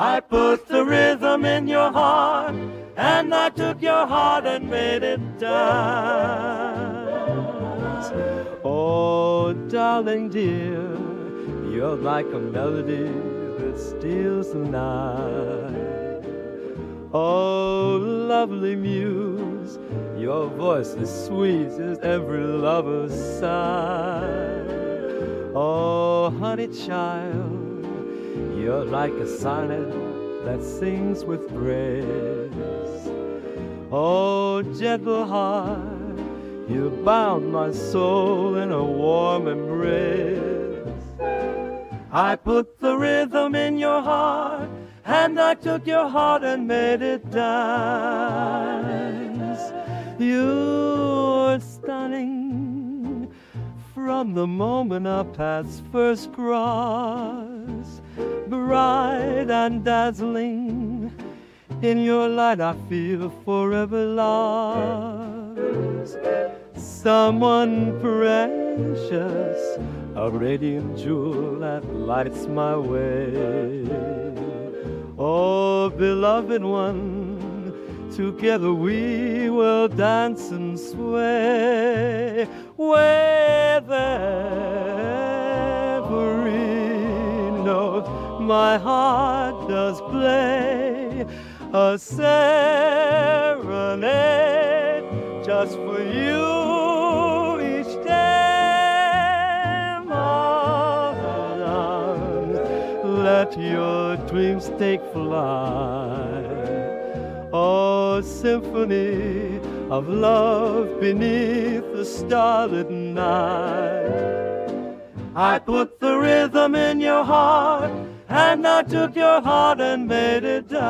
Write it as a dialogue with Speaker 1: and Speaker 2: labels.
Speaker 1: I put the rhythm in your heart, and I took your heart and made it dance. Oh, darling dear, you're like a melody that steals the night. Oh, lovely muse, your voice is sweet as every lover's sigh. Oh, honey child you're like a sonnet that sings with grace. Oh, gentle heart, you bound my soul in a warm embrace. I put the rhythm in your heart, and I took your heart and made it dance. You're stunning from the moment our paths first crossed bright and dazzling. In your light, I feel forever lost. Someone precious, a radiant jewel that lights my way. Oh, beloved one, together we will dance and sway with every note my heart does play a serenade just for you. Let your dreams take flight. Oh, symphony of love beneath the starlit night. I put the rhythm in your heart and I took your heart and made it die.